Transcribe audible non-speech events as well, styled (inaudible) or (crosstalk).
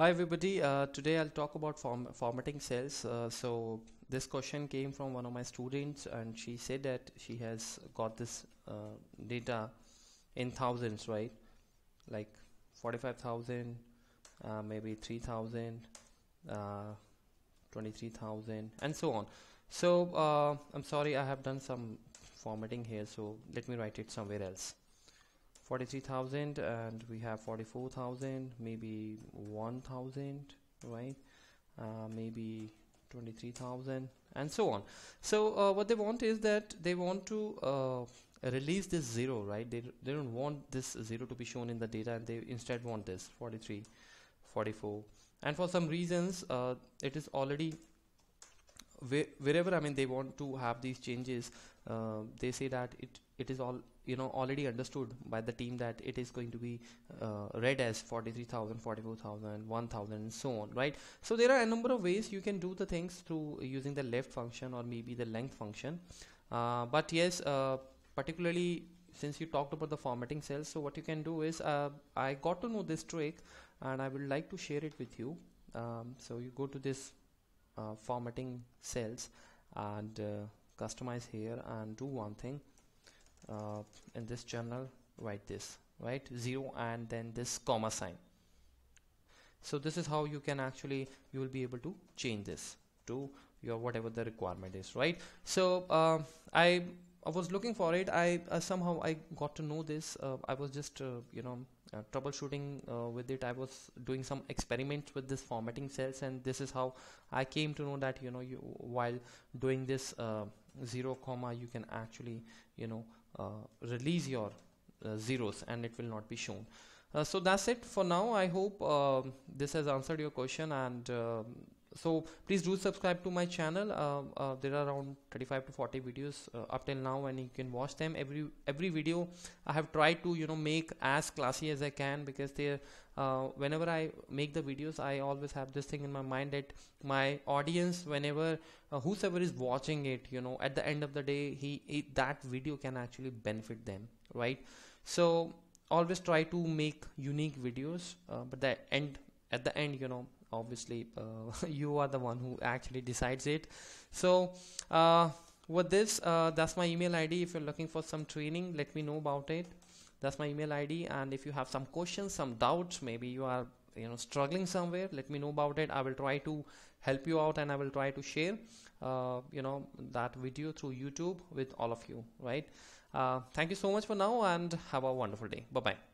Hi everybody, uh, today I'll talk about form formatting cells. Uh, so this question came from one of my students and she said that she has got this uh, data in thousands, right? Like 45,000, uh, maybe 3,000, uh, 23,000 and so on. So uh, I'm sorry I have done some formatting here so let me write it somewhere else. 43,000 and we have 44,000 maybe 1,000 right? Uh, maybe 23,000 and so on. So uh, what they want is that they want to uh, release this zero right? They, they don't want this zero to be shown in the data and they instead want this 43 44 and for some reasons uh, it is already wherever I mean they want to have these changes uh, they say that it it is all you know already understood by the team that it is going to be uh, read as 43,000 44,000 1,000 and so on right? So there are a number of ways you can do the things through using the left function or maybe the length function. Uh, but yes uh, particularly since you talked about the formatting cells so what you can do is uh, I got to know this trick and I would like to share it with you. Um, so you go to this uh, formatting cells and uh, customize here and do one thing uh, in this general write this right? Zero and then this comma sign. So this is how you can actually you will be able to change this to your whatever the requirement is right? So uh, I I was looking for it. I uh, somehow I got to know this. Uh, I was just uh, you know uh, troubleshooting uh, with it. I was doing some experiments with this formatting cells and this is how I came to know that you know you while doing this zero comma you can actually you know release your uh, zeros and it will not be shown. Uh, so that's it for now. I hope this has answered your question and um, so please do subscribe to my channel. Uh, uh, there are around 35 to 40 videos uh, up till now and you can watch them. Every every video I have tried to you know make as classy as I can because they uh, whenever I make the videos I always have this thing in my mind that my audience whenever uh, whosoever is watching it you know at the end of the day he, he that video can actually benefit them right? So always try to make unique videos uh, but the end at the end you know obviously uh, (laughs) you are the one who actually decides it. So uh, with this uh, that's my email id if you're looking for some training let me know about it. That's my email id and if you have some questions some doubts maybe you are you know struggling somewhere let me know about it. I will try to help you out and i will try to share uh, you know that video through youtube with all of you right? Uh, thank you so much for now and have a wonderful day. Bye bye